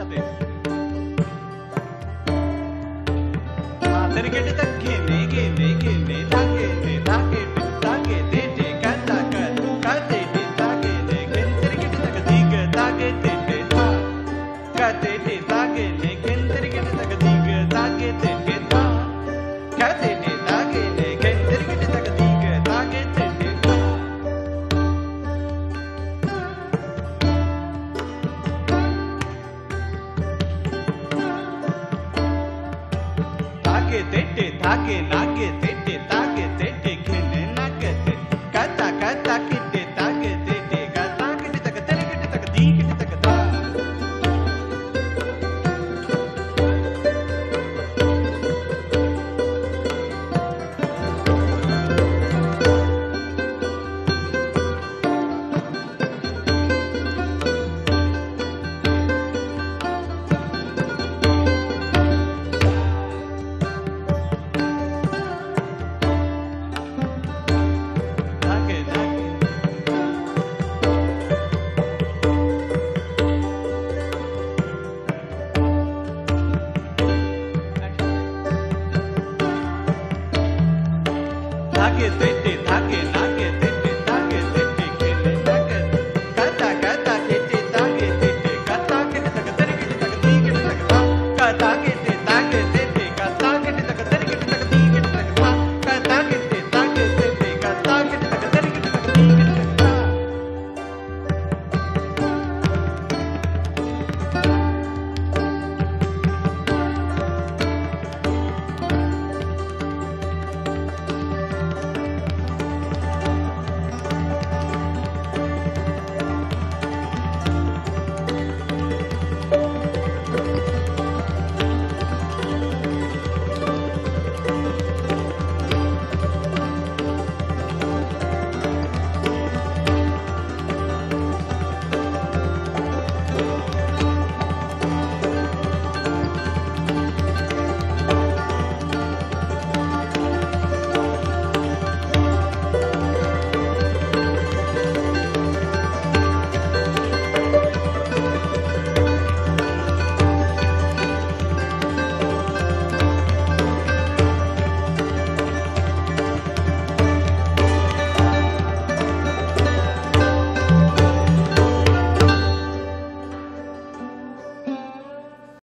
সাথে হাতের গেটে তা ঘেমে ঘেমে ঘেমে থাকে থাকে থাকে দেটে কান্দা কান্দু কাতে থাকে হাতের গেটে তা দিগ থাকে দেটে থাকে দেটে ताके तेटे ताके नाके तेटे ताके तेटे खेल धागे देते धागे